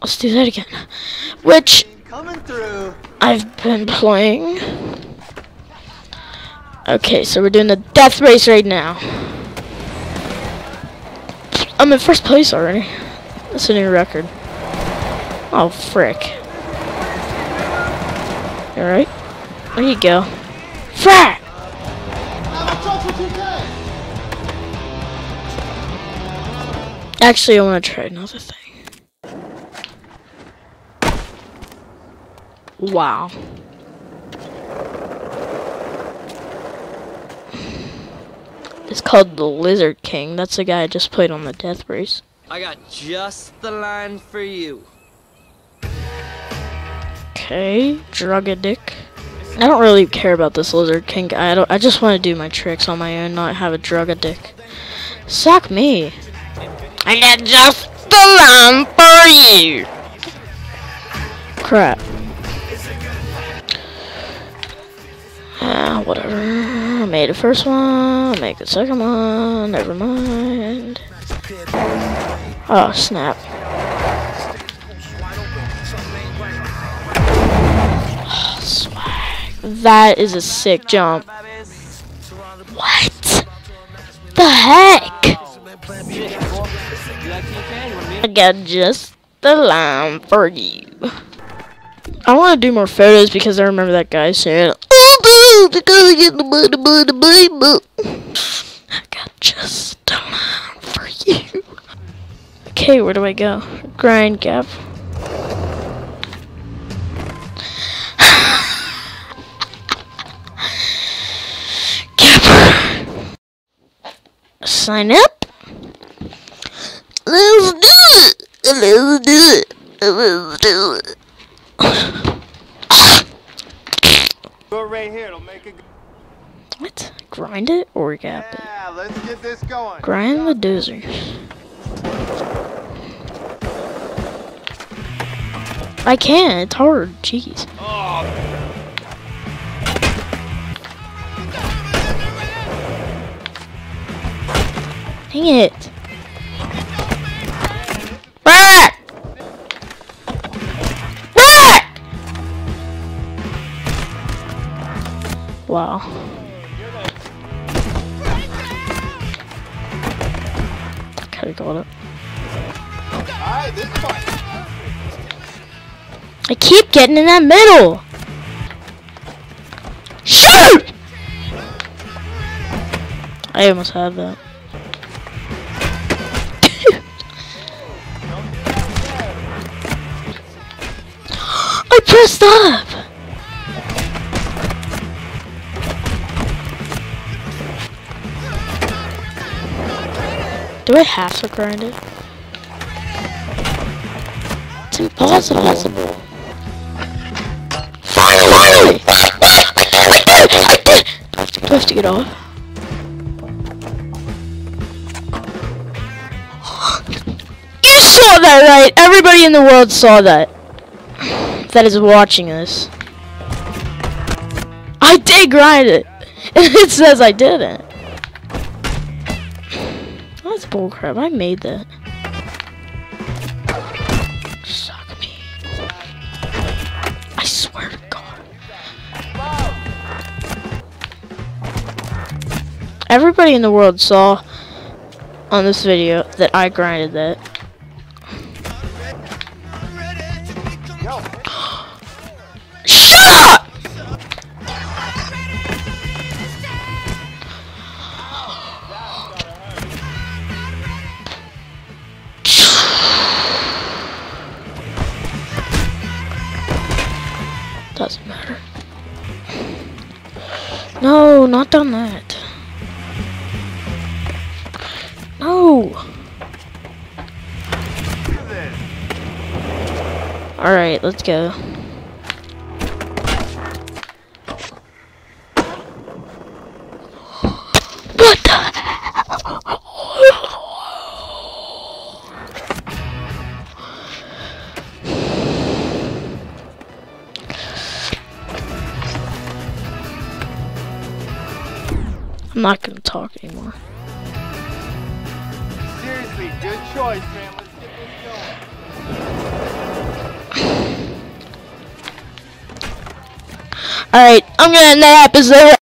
Let's do that again. Which. I've been playing. Okay, so we're doing the death race right now. I'm in first place already. That's a new record. Oh, frick. Alright. There you go. Frick! Actually, I want to try another thing. Wow. It's called the Lizard King. That's the guy I just played on the Death Race. I got just the line for you. Okay, drug addict. I don't really care about this Lizard King. I don't. I just want to do my tricks on my own, not have a drug addict. Suck me. I got just the line for you. Crap. Ah, whatever. I made the first one. Make the second one. Never mind. Oh, snap. Oh, swag. That is a sick jump. What? The heck? I got just the line for you. I want to do more photos because I remember that guy saying, "Oh, boo, because I get the money, money, money, money." I got just the line for you. Okay, where do I go? Grind. Gap. Sign up. Let's do it. Let's do it. Let's do it. Go right here, it'll make it. What? Grind it or gap it? Yeah, let's get this going. Grind the dozer. I can't. It's hard. Jeez. Oh. Dang it. Wow. Have got it. I keep getting in that middle. Shoot! I almost had that. I pressed up. Do I have to grind it? It's impossible. Finally! Do I have to get off? You saw that, right? Everybody in the world saw that. That is watching this. I did grind it. it says I didn't. That's bullcrap. I made that. Suck me. I swear to God. Everybody in the world saw on this video that I grinded that. Doesn't matter. No, not done that. No. Alright, let's go. I'm not gonna talk anymore. Seriously, good choice, man. Let's get this going. Alright, I'm gonna end that episode.